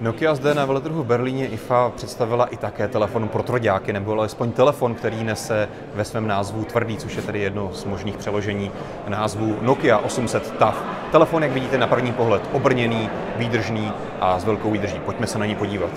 Nokia zde na veletrhu v Berlíně IFA představila i také telefon pro troďáky, nebo alespoň telefon, který nese ve svém názvu tvrdý, což je tedy jedno z možných přeložení názvu Nokia 800 TAF. Telefon, jak vidíte na první pohled, obrněný, výdržný a s velkou výdrží. Pojďme se na ní podívat.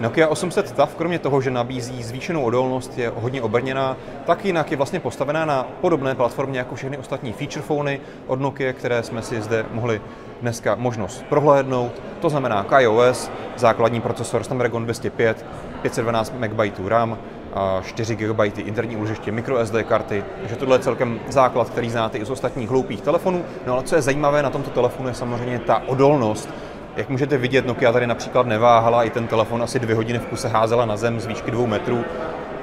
Nokia 800 TAF, kromě toho, že nabízí zvýšenou odolnost, je hodně obrněná, tak jinak je vlastně postavená na podobné platformě jako všechny ostatní feature phony od Nokia, které jsme si zde mohli dneska možnost prohlédnout. To znamená KaiOS, základní procesor Snapdragon 205, 512 MB RAM, a 4 GB interní úložiště, microSD karty, takže tohle je celkem základ, který znáte i z ostatních hloupých telefonů. No ale co je zajímavé na tomto telefonu je samozřejmě ta odolnost, jak můžete vidět, Nokia tady například neváhala, i ten telefon asi dvě hodiny v kuse házela na zem z výšky dvou metrů.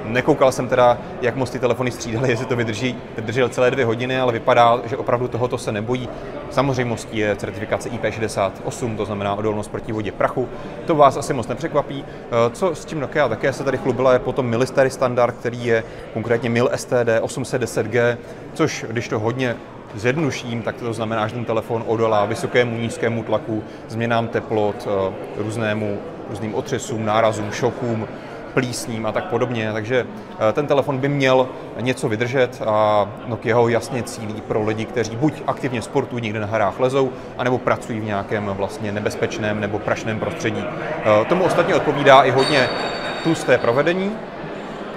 Nekoukal jsem teda, jak moc ty telefony střídaly, jestli to vydrží, vydržel celé dvě hodiny, ale vypadá, že opravdu tohoto se nebojí. Samozřejmostí je certifikace IP68, to znamená odolnost proti vodě prachu. To vás asi moc nepřekvapí. Eh, co s tím Nokia také se tady chlubila je potom milistary standard, který je konkrétně MIL STD 810G, což když to hodně zjednuším, tak to znamená, že ten telefon odolá vysokému, nízkému tlaku, změnám teplot, eh, různému, různým otřesům, nárazům, šokům, plísním a tak podobně. Takže eh, ten telefon by měl něco vydržet a Nokia ho jasně cílí pro lidi, kteří buď aktivně sportují, někde na hrách lezou, anebo pracují v nějakém vlastně nebezpečném nebo prašném prostředí. Eh, tomu ostatně odpovídá i hodně tlusté provedení,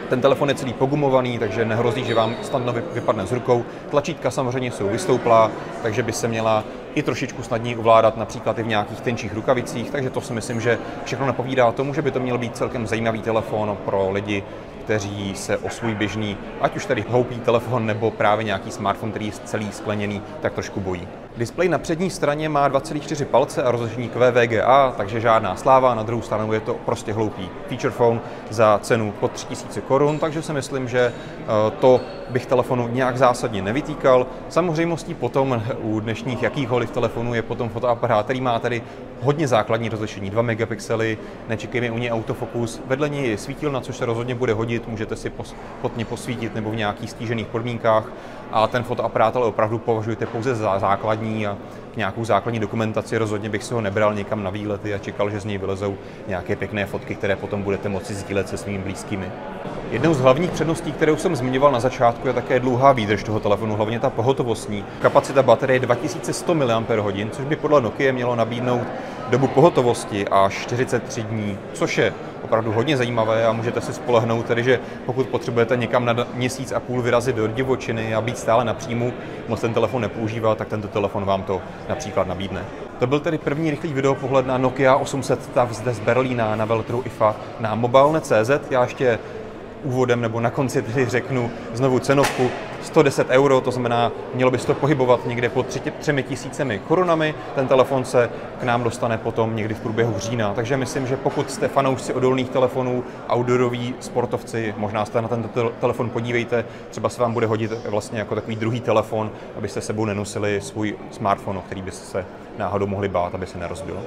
ten telefon je celý pogumovaný, takže nehrozí, že vám snadno vypadne z rukou. Tlačítka samozřejmě jsou vystouplá, takže by se měla i trošičku snadněji ovládat například i v nějakých tenčích rukavicích, takže to si myslím, že všechno napovídá tomu, že by to měl být celkem zajímavý telefon pro lidi, kteří se o svůj běžný, ať už tady hloupý telefon nebo právě nějaký smartphone, který je celý skleněný, tak trošku bojí. Displej na přední straně má 2,4 palce a rozlišení QVGA, takže žádná sláva, na druhou stranu je to prostě hloupý feature phone za cenu pod 3000 korun, takže si myslím, že eh, to bych telefonu nějak zásadně nevytýkal. Samozřejmostí potom u dnešních jakýchkoliv telefonů je potom fotoaparát, který má tady hodně základní rozlišení, 2 megapixely, nečekejme u něj autofokus, vedle něj je svítil, na což se rozhodně bude hodit, můžete si pos, pod ně posvítit nebo v nějakých stížených podmínkách a ten fotoaparát ale opravdu považujete pouze za základní a nějakou základní dokumentaci rozhodně bych si ho nebral někam na výlety a čekal, že z něj vylezou nějaké pěkné fotky, které potom budete moci sdílet se svými blízkými. Jednou z hlavních předností, kterou jsem zmiňoval na začátku, je také dlouhá výdrž toho telefonu, hlavně ta pohotovostní. Kapacita baterie 2100 mAh, což by podle Nokia mělo nabídnout dobu pohotovosti až 43 dní, což je opravdu hodně zajímavé a můžete si spolehnout tedy, že pokud potřebujete někam na měsíc a půl vyrazit do divočiny a být stále na příjmu, moc ten telefon nepoužívá, tak tento telefon vám to například nabídne. To byl tedy první rychlý video pohled na Nokia 800 TAF zde z Berlína na veltru IFA na mobilne.cz. Já ještě úvodem nebo na konci tedy řeknu znovu cenovku 110 euro, to znamená, mělo by se to pohybovat někde pod tři, třemi tisícemi korunami. Ten telefon se k nám dostane potom někdy v průběhu října. Takže myslím, že pokud jste fanoušci odolných telefonů, outdooroví sportovci, možná jste na tento telefon podívejte, třeba se vám bude hodit vlastně jako takový druhý telefon, abyste sebou nenosili svůj smartphone, o který byste se náhodou mohli bát, aby se nerozbil.